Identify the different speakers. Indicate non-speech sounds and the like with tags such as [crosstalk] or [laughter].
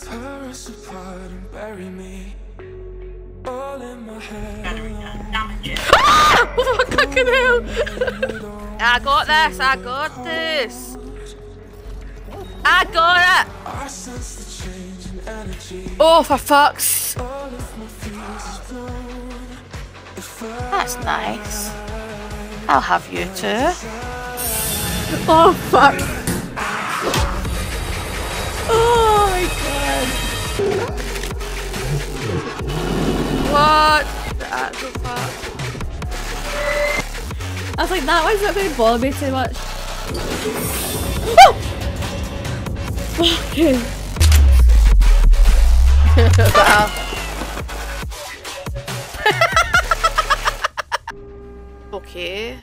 Speaker 1: Tear us apart and bury me all in my head.
Speaker 2: Ah! [laughs] Fucking hell! [laughs] I got this, I got this. I got it!
Speaker 1: I sense the change in energy.
Speaker 2: Oh, for fuck's...
Speaker 1: All of my fears is blown.
Speaker 2: That's nice. I'll have you too.
Speaker 3: Oh fuck.
Speaker 2: What the actual fuck?
Speaker 3: I was like, that one's not going to bother me too much. Fucking.
Speaker 2: wow. [laughs] okay.